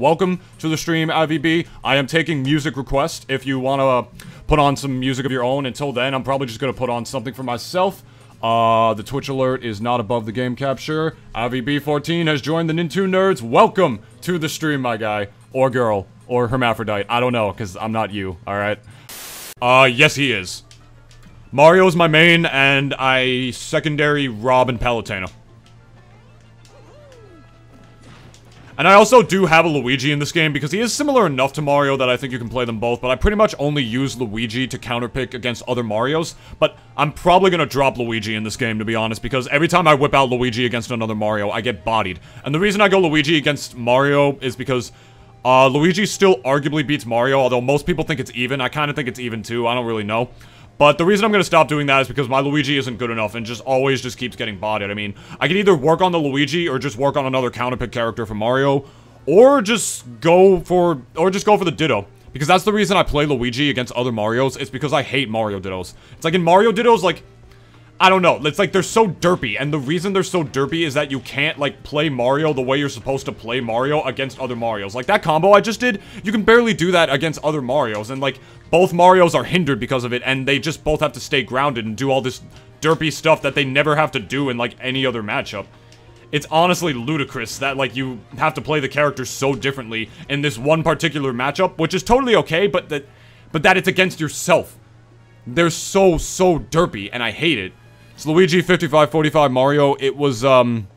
Welcome to the stream, IVB. I am taking music requests. If you want to uh, put on some music of your own, until then, I'm probably just going to put on something for myself. Uh, the Twitch alert is not above the game capture. IVB14 has joined the Nintu Nerds. Welcome to the stream, my guy. Or girl. Or hermaphrodite. I don't know, because I'm not you, alright? Uh, yes he is. Mario's my main, and I secondary R.O.B. and Palutena. And I also do have a Luigi in this game because he is similar enough to Mario that I think you can play them both, but I pretty much only use Luigi to counterpick against other Marios, but I'm probably gonna drop Luigi in this game, to be honest, because every time I whip out Luigi against another Mario, I get bodied. And the reason I go Luigi against Mario is because uh, Luigi still arguably beats Mario, although most people think it's even. I kind of think it's even too, I don't really know. But the reason I'm going to stop doing that is because my Luigi isn't good enough and just always just keeps getting botted. I mean, I can either work on the Luigi or just work on another counterpick character for Mario, or just go for, or just go for the Ditto. Because that's the reason I play Luigi against other Marios, it's because I hate Mario Dittos. It's like in Mario Dittos, like, I don't know, it's like they're so derpy, and the reason they're so derpy is that you can't, like, play Mario the way you're supposed to play Mario against other Marios. Like, that combo I just did, you can barely do that against other Marios, and, like, both Marios are hindered because of it, and they just both have to stay grounded and do all this derpy stuff that they never have to do in, like, any other matchup. It's honestly ludicrous that, like, you have to play the characters so differently in this one particular matchup, which is totally okay, but that, but that it's against yourself. They're so, so derpy, and I hate it. It's Luigi 5545 Mario. It was, um...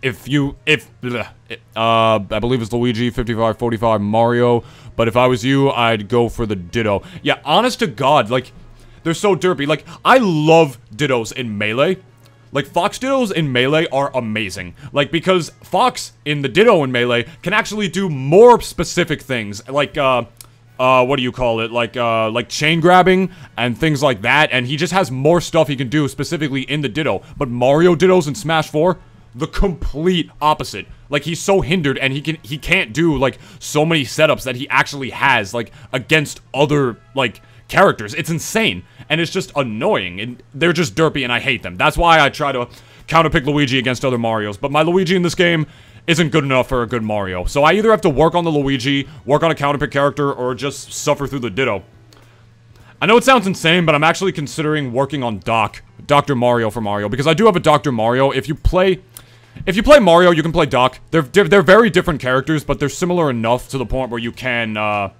If you... If... Bleh, uh, I believe it's Luigi 5545 Mario. But if I was you, I'd go for the Ditto. Yeah, honest to God, like... They're so derpy. Like, I love Dittos in Melee. Like, Fox Dittos in Melee are amazing. Like, because Fox in the Ditto in Melee can actually do more specific things. Like, uh uh, what do you call it, like, uh, like chain grabbing and things like that, and he just has more stuff he can do specifically in the Ditto. But Mario Dittos in Smash 4, the complete opposite. Like, he's so hindered, and he can, he can't do, like, so many setups that he actually has, like, against other, like, characters. It's insane, and it's just annoying, and they're just derpy, and I hate them. That's why I try to counterpick Luigi against other Marios, but my Luigi in this game isn't good enough for a good Mario. So I either have to work on the Luigi, work on a counterpick character, or just suffer through the Ditto. I know it sounds insane, but I'm actually considering working on Doc, Dr. Mario for Mario, because I do have a Dr. Mario. If you play... If you play Mario, you can play Doc. They're, they're, they're very different characters, but they're similar enough to the point where you can, uh...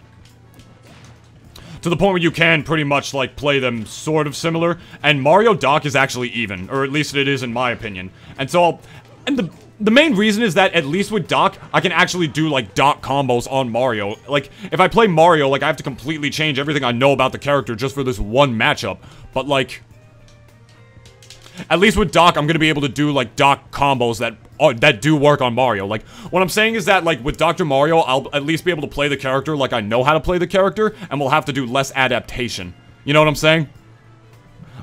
To the point where you can pretty much, like, play them sort of similar. And Mario Doc is actually even, or at least it is in my opinion. And so I'll... And the the main reason is that at least with Doc, I can actually do like Doc combos on Mario. Like, if I play Mario, like I have to completely change everything I know about the character just for this one matchup. But like, at least with Doc, I'm gonna be able to do like Doc combos that uh, that do work on Mario. Like, what I'm saying is that like with Dr. Mario, I'll at least be able to play the character like I know how to play the character, and we'll have to do less adaptation. You know what I'm saying?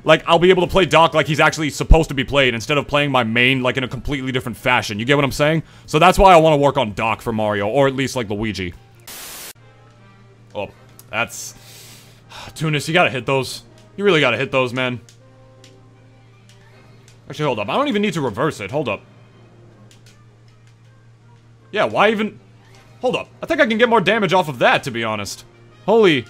Like, I'll be able to play Doc like he's actually supposed to be played instead of playing my main, like, in a completely different fashion. You get what I'm saying? So that's why I want to work on Doc for Mario, or at least, like, Luigi. Oh, that's... Tunis, you gotta hit those. You really gotta hit those, man. Actually, hold up. I don't even need to reverse it. Hold up. Yeah, why even... Hold up. I think I can get more damage off of that, to be honest. Holy...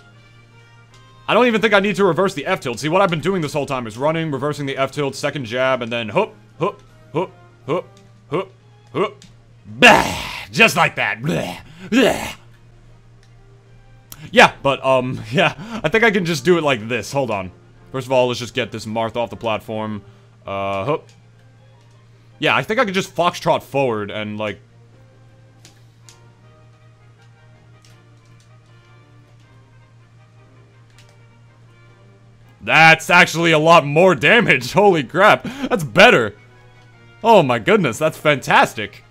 I don't even think I need to reverse the F-tilt. See, what I've been doing this whole time is running, reversing the F-tilt, second jab, and then hoop, hoop, hoop, hoop, hoop, hoop. Blah! Just like that. Blah! Blah! Yeah, but, um, yeah. I think I can just do it like this. Hold on. First of all, let's just get this Marth off the platform. Uh, hoop. Yeah, I think I can just foxtrot forward and, like, That's actually a lot more damage. Holy crap. That's better. Oh my goodness, that's fantastic.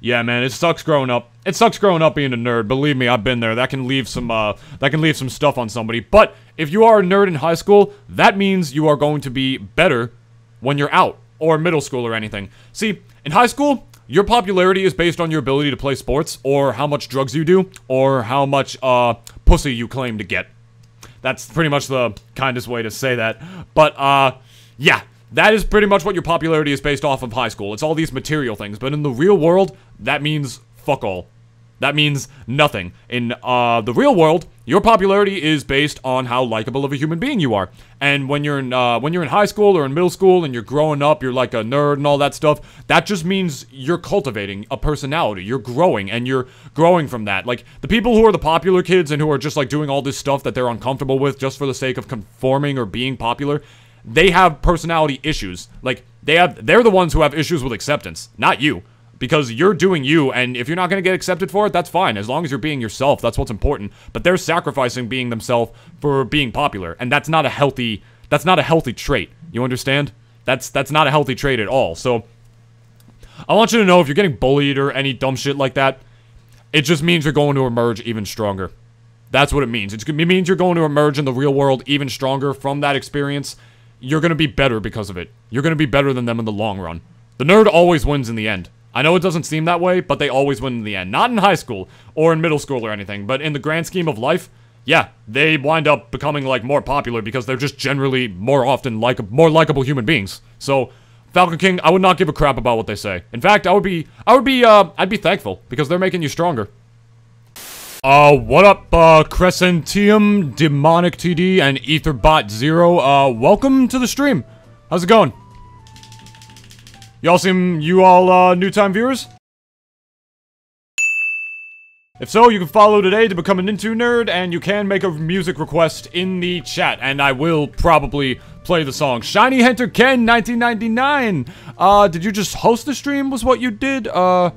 Yeah, man, it sucks growing up. It sucks growing up being a nerd. Believe me, I've been there. That can leave some, uh, that can leave some stuff on somebody. But if you are a nerd in high school, that means you are going to be better when you're out or middle school or anything. See, in high school, your popularity is based on your ability to play sports or how much drugs you do or how much, uh, pussy you claim to get. That's pretty much the kindest way to say that. But, uh, yeah. That is pretty much what your popularity is based off of high school. It's all these material things. But in the real world, that means fuck all. That means nothing. In uh, the real world, your popularity is based on how likable of a human being you are. And when you're in uh, when you're in high school or in middle school and you're growing up, you're like a nerd and all that stuff. That just means you're cultivating a personality. You're growing and you're growing from that. Like the people who are the popular kids and who are just like doing all this stuff that they're uncomfortable with just for the sake of conforming or being popular, they have personality issues. Like they have they're the ones who have issues with acceptance, not you because you're doing you and if you're not going to get accepted for it that's fine. As long as you're being yourself that's what's important. But they're sacrificing being themselves for being popular and that's not a healthy that's not a healthy trait. You understand? That's that's not a healthy trait at all. So i want you to know if you're getting bullied or any dumb shit like that it just means you're going to emerge even stronger. That's what it means. It's, it means you're going to emerge in the real world even stronger from that experience. You're going to be better because of it. You're going to be better than them in the long run. The nerd always wins in the end I know it doesn't seem that way, but they always win in the end. Not in high school or in middle school or anything, but in the grand scheme of life, yeah, they wind up becoming like more popular because they're just generally more often like more likable human beings. So, Falcon King, I would not give a crap about what they say. In fact, I would be I would be uh I'd be thankful because they're making you stronger. Uh, what up, uh, Crescentium, Demonic TD, and Etherbot Zero? Uh, welcome to the stream. How's it going? Y'all seem, you all, uh, new time viewers? If so, you can follow today to become an Nintu nerd, and you can make a music request in the chat, and I will probably play the song. Shiny Hunter Ken, 1999! Uh, did you just host the stream, was what you did? Uh,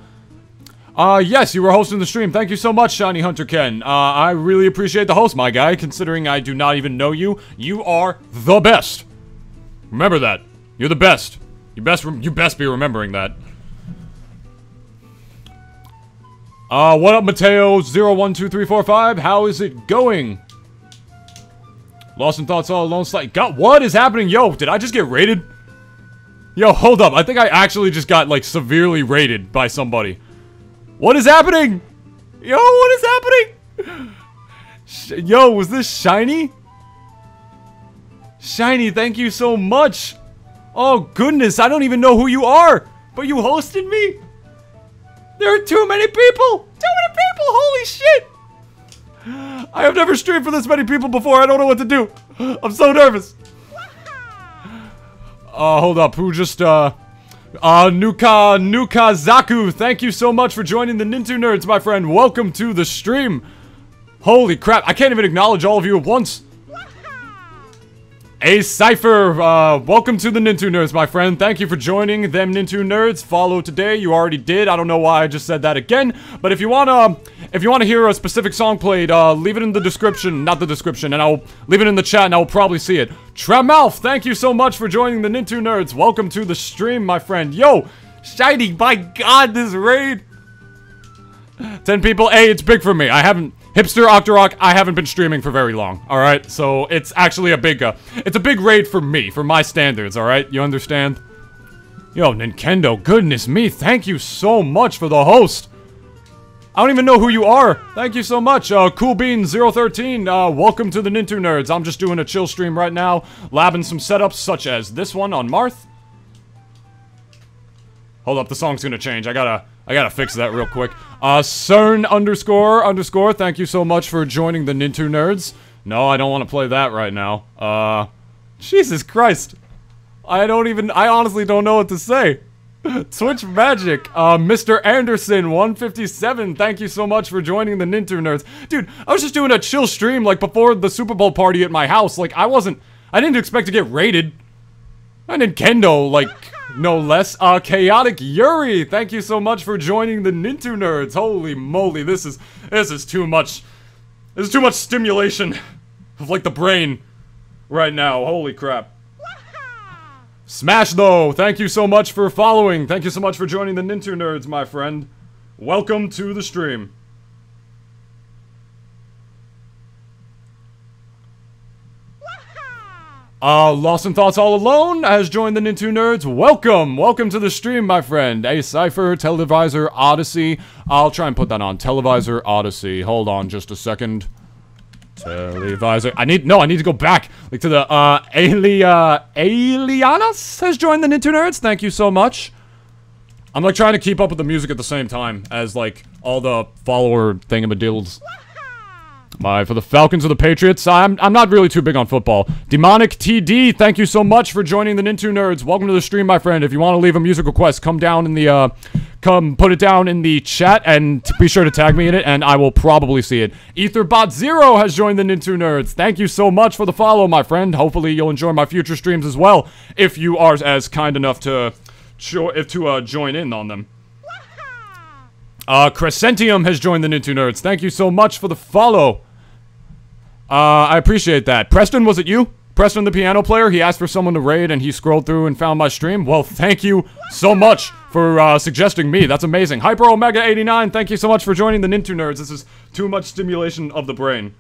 uh, yes, you were hosting the stream. Thank you so much, Shiny Hunter Ken. Uh, I really appreciate the host, my guy, considering I do not even know you. You are the best. Remember that. You're the best. You best you best be remembering that. Uh, what up, Mateo? Zero one two three four five. How is it going? Lost in thoughts all alone. Slight. God, what is happening? Yo, did I just get raided? Yo, hold up. I think I actually just got like severely raided by somebody. What is happening? Yo, what is happening? Yo, was this shiny? Shiny, thank you so much. Oh goodness, I don't even know who you are, but you hosted me? There are too many people! Too many people, holy shit! I have never streamed for this many people before, I don't know what to do. I'm so nervous. Uh, hold up, who just, uh... Uh, Nuka, Nuka Zaku, thank you so much for joining the Nintu Nerds, my friend. Welcome to the stream. Holy crap, I can't even acknowledge all of you at once. A Cypher, uh, welcome to the Nintu Nerds, my friend. Thank you for joining them Nintu Nerds. Follow today. You already did. I don't know why I just said that again. But if you wanna, if you wanna hear a specific song played, uh, leave it in the description, not the description, and I'll leave it in the chat, and I'll probably see it. Tremalf, thank you so much for joining the Nintu Nerds. Welcome to the stream, my friend. Yo, Shiny, my God, this raid. Ten people. Hey, it's big for me. I haven't. Hipster Octorok, I haven't been streaming for very long, alright? So, it's actually a big, uh, it's a big raid for me, for my standards, alright? You understand? Yo, Ninkendo, goodness me, thank you so much for the host! I don't even know who you are! Thank you so much, uh, CoolBean013, uh, welcome to the Nintu Nerds. I'm just doing a chill stream right now, labbing some setups such as this one on Marth. Hold up, the song's gonna change, I gotta, I gotta fix that real quick. Uh, CERN underscore underscore, thank you so much for joining the Nintu Nerds. No, I don't want to play that right now. Uh, Jesus Christ. I don't even, I honestly don't know what to say. Twitch Magic, uh, Mr. Anderson, 157, thank you so much for joining the Nintu Nerds. Dude, I was just doing a chill stream, like, before the Super Bowl party at my house. Like, I wasn't, I didn't expect to get raided. I did kendo like, no less. Uh, Chaotic Yuri, thank you so much for joining the Nintu Nerds. Holy moly, this is, this is too much, this is too much stimulation of, like, the brain right now. Holy crap. Smash, though, thank you so much for following. Thank you so much for joining the Nintu Nerds, my friend. Welcome to the stream. Uh, Lost in Thoughts All Alone has joined the Nintu Nerds. Welcome! Welcome to the stream, my friend. A Cypher, Televisor, Odyssey. I'll try and put that on. Televisor, Odyssey. Hold on just a second. Televisor. I need- no, I need to go back. Like to the, uh, Alia- Alianas has joined the Nintu Nerds. Thank you so much. I'm like trying to keep up with the music at the same time as like all the follower thingamadills. My for the Falcons or the Patriots. I'm I'm not really too big on football. Demonic TD, thank you so much for joining the Nintu Nerds. Welcome to the stream, my friend. If you want to leave a music request, come down in the uh come put it down in the chat and be sure to tag me in it and I will probably see it. Etherbot Zero has joined the Nintu Nerds. Thank you so much for the follow, my friend. Hopefully you'll enjoy my future streams as well if you are as kind enough to if to uh, join in on them. Uh, Crescentium has joined the Nintu Nerds. Thank you so much for the follow. Uh, I appreciate that. Preston, was it you? Preston, the piano player, he asked for someone to raid and he scrolled through and found my stream. Well, thank you so much for uh, suggesting me. That's amazing. Hyper Omega 89, thank you so much for joining the Nintu Nerds. This is too much stimulation of the brain.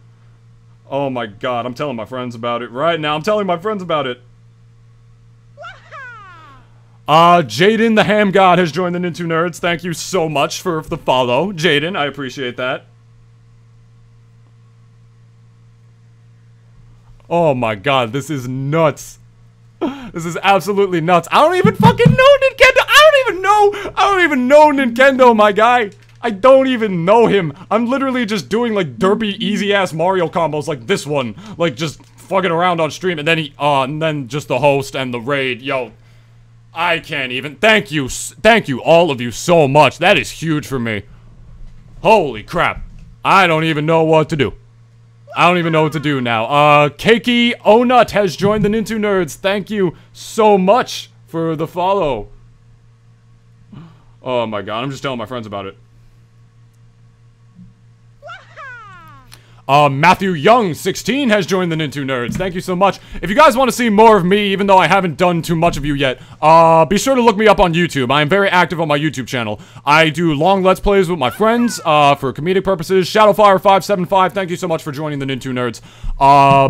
Oh my god, I'm telling my friends about it right now. I'm telling my friends about it. Uh, Jaden the Ham God has joined the Nintu Nerds. Thank you so much for the follow. Jaden, I appreciate that. Oh my god, this is nuts. This is absolutely nuts. I don't even fucking know Ninkendo. I don't even know. I don't even know Ninkendo, my guy. I don't even know him. I'm literally just doing like derpy easy ass Mario combos like this one. Like just fucking around on stream and then he, uh, and then just the host and the raid. Yo, I can't even. Thank you. Thank you, all of you, so much. That is huge for me. Holy crap. I don't even know what to do. I don't even know what to do now. Uh, Keiki Onut has joined the Nintu Nerds. Thank you so much for the follow. Oh my god, I'm just telling my friends about it. Uh, Matthew Young, 16, has joined the Nintu Nerds. Thank you so much. If you guys want to see more of me, even though I haven't done too much of you yet, uh, be sure to look me up on YouTube. I am very active on my YouTube channel. I do long Let's Plays with my friends, uh, for comedic purposes. Shadowfire575, thank you so much for joining the Nintu Nerds. Uh,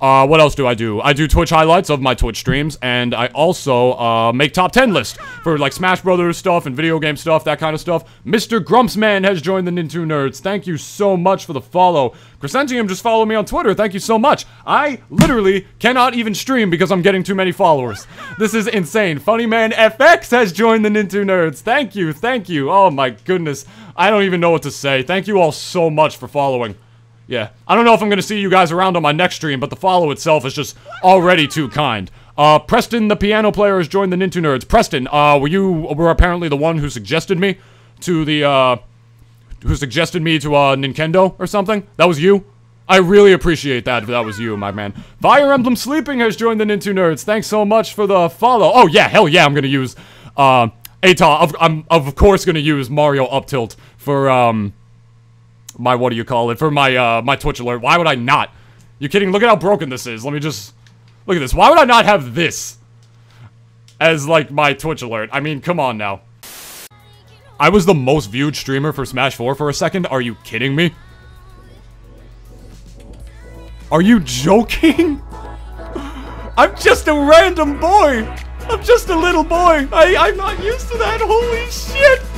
uh, what else do I do? I do Twitch highlights of my Twitch streams, and I also, uh, make top 10 lists for, like, Smash Brothers stuff and video game stuff, that kind of stuff. Mr. Grumpsman has joined the Nintendo Nerds. Thank you so much for the follow. Crescentium just followed me on Twitter. Thank you so much. I literally cannot even stream because I'm getting too many followers. This is insane. Funnyman FX has joined the Nintendo Nerds. Thank you, thank you. Oh my goodness. I don't even know what to say. Thank you all so much for following. Yeah. I don't know if I'm gonna see you guys around on my next stream, but the follow itself is just already too kind. Uh, Preston, the piano player, has joined the Nintu Nerds. Preston, uh, were you were apparently the one who suggested me to the, uh, who suggested me to, uh, Ninkendo or something? That was you? I really appreciate that if that was you, my man. Fire Emblem Sleeping has joined the Nintu Nerds. Thanks so much for the follow. Oh, yeah, hell yeah, I'm gonna use, uh, Aton. I'm, of course gonna use Mario Up Tilt for, um, my what do you call it for my uh my Twitch alert. Why would I not? You kidding? Look at how broken this is. Let me just look at this. Why would I not have this as like my Twitch alert? I mean, come on now. I was the most viewed streamer for Smash 4 for a second. Are you kidding me? Are you joking? I'm just a random boy. I'm just a little boy. I, I'm not used to that. Holy shit.